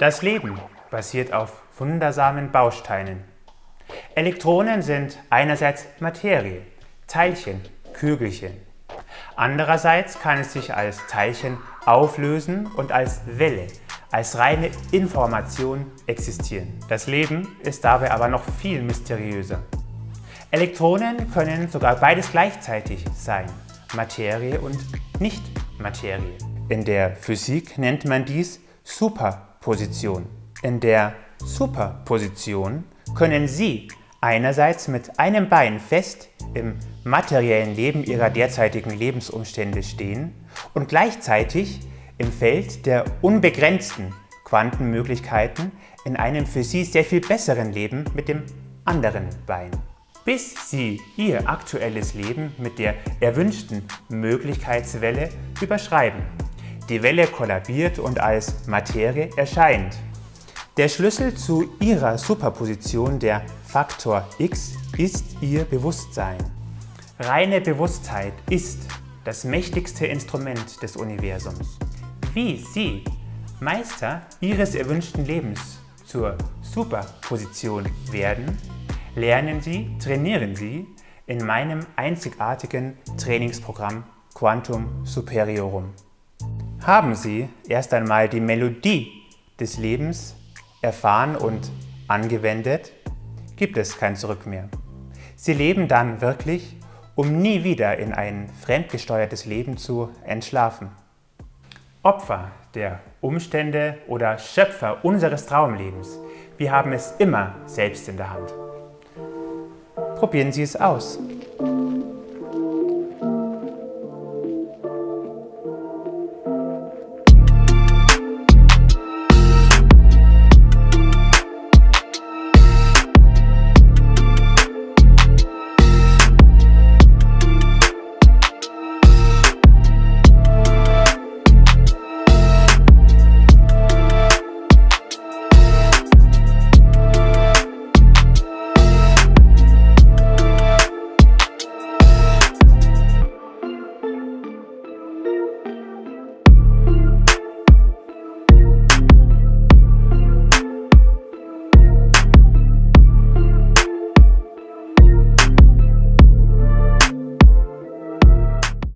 Das Leben basiert auf wundersamen Bausteinen. Elektronen sind einerseits Materie, Teilchen, Kügelchen. Andererseits kann es sich als Teilchen auflösen und als Welle, als reine Information existieren. Das Leben ist dabei aber noch viel mysteriöser. Elektronen können sogar beides gleichzeitig sein, Materie und Nicht-Materie. In der Physik nennt man dies Superposition. In der Superposition können Sie einerseits mit einem Bein fest im materiellen Leben Ihrer derzeitigen Lebensumstände stehen und gleichzeitig im Feld der unbegrenzten Quantenmöglichkeiten in einem für Sie sehr viel besseren Leben mit dem anderen Bein. Bis Sie Ihr aktuelles Leben mit der erwünschten Möglichkeitswelle überschreiben. Die Welle kollabiert und als Materie erscheint. Der Schlüssel zu Ihrer Superposition, der Faktor X, ist Ihr Bewusstsein. Reine Bewusstheit ist das mächtigste Instrument des Universums. Wie Sie Meister Ihres erwünschten Lebens zur Superposition werden, lernen Sie, trainieren Sie in meinem einzigartigen Trainingsprogramm Quantum Superiorum. Haben Sie erst einmal die Melodie des Lebens erfahren und angewendet, gibt es kein Zurück mehr. Sie leben dann wirklich, um nie wieder in ein fremdgesteuertes Leben zu entschlafen. Opfer der Umstände oder Schöpfer unseres Traumlebens, wir haben es immer selbst in der Hand. Probieren Sie es aus.